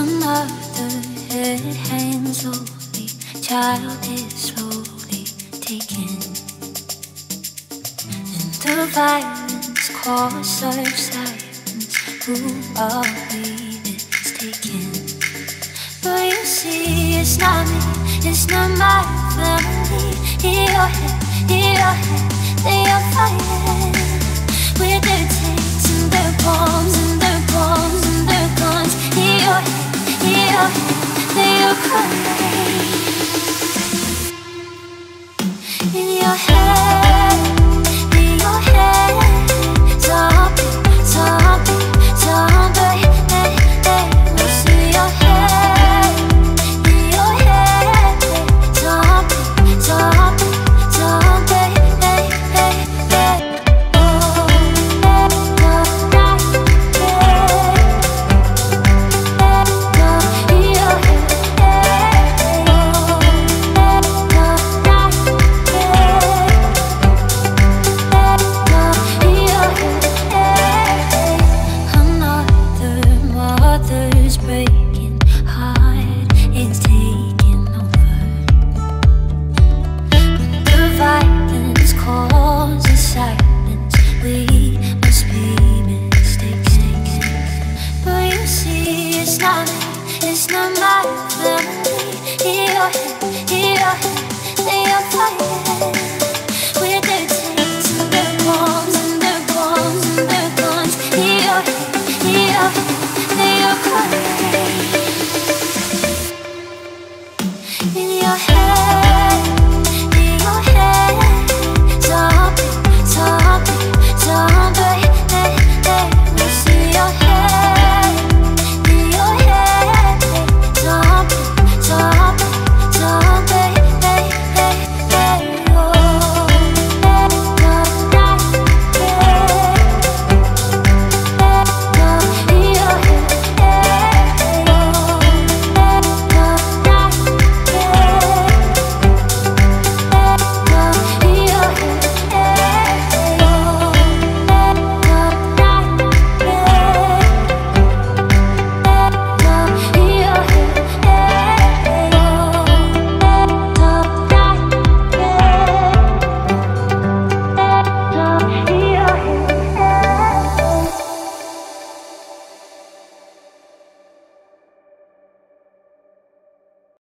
Another head hands slowly, child is slowly taken. And the violence cause such silence. Who are we mistaken? But you see, it's not me, it's not my family. In your head, in your head, they are fighting they are crying. Not it's not my family. Your your